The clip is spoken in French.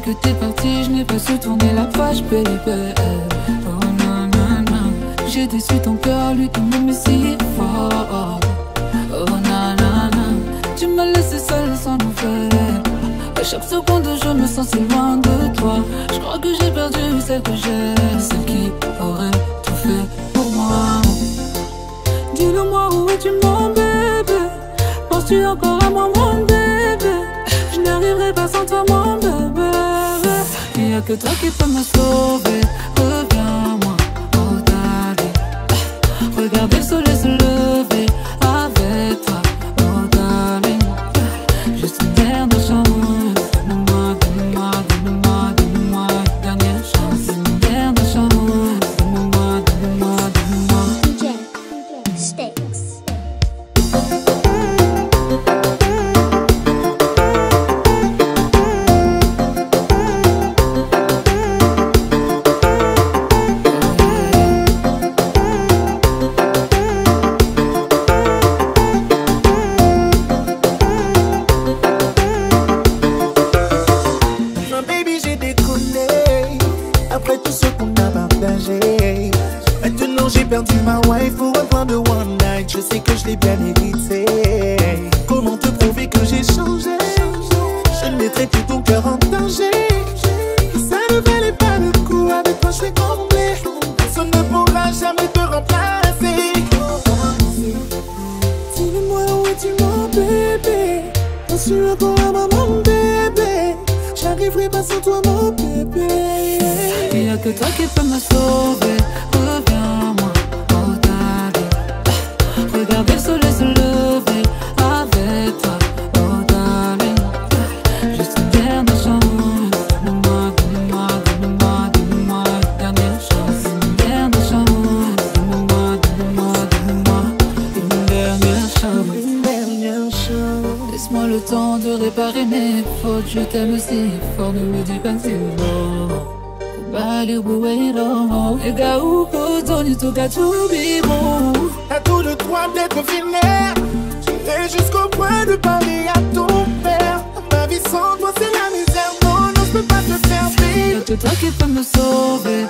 que t'es parti, je n'ai pas su tourner la page, baby. Oh non, non, non. J'ai déçu ton cœur, lui qui m'aimait si fort. Oh non, non, non. Tu m'as laissé seule sans nouvelles. À chaque seconde, je me sens si loin de toi. Je crois que j'ai perdu celle que j'aime, celle qui aurait tout fait pour moi. Dis-le-moi où es-tu, mon bébé? Penses-tu encore A que toi qui peux me sauver. Reviens-moi, oh d'aller. Regardez le soleil Après tout ce qu'on a partagé. Maintenant, j'ai perdu ma wife pour un plan de one night. Je sais que je l'ai bien mérité. Comment te prouver que j'ai changé? Je ne mettrai plus ton cœur en danger. Ça ne valait pas le coup. Avec toi, je suis complet. Personne ne pourra jamais te remplacer. Dis-moi où es-tu, mon bébé? Penses-tu encore à moi, mon bébé? J'arriverai pas sans toi, mon bébé. Que toi qui peux me sauver. Reviens-moi, oh darling. Regardez le soleil se lever avec toi, oh darling. Juste une dernière chance. Donne-moi, donne-moi, donne-moi, donne-moi dernière chance. Une dernière chance. Donne-moi, donne-moi, donne-moi une dernière chance. Une dernière chance. Laisse-moi le temps de réparer mes fautes. Je t'aime si fort, ne me dis pas c'est Ega tubibu T'as tout le droit d'être fier. J'irai jusqu'au point de parler à ton père. Ma vie sans toi, c'est la misère. Non, non, je peux pas te faire vivre. que toi qui peux me sauver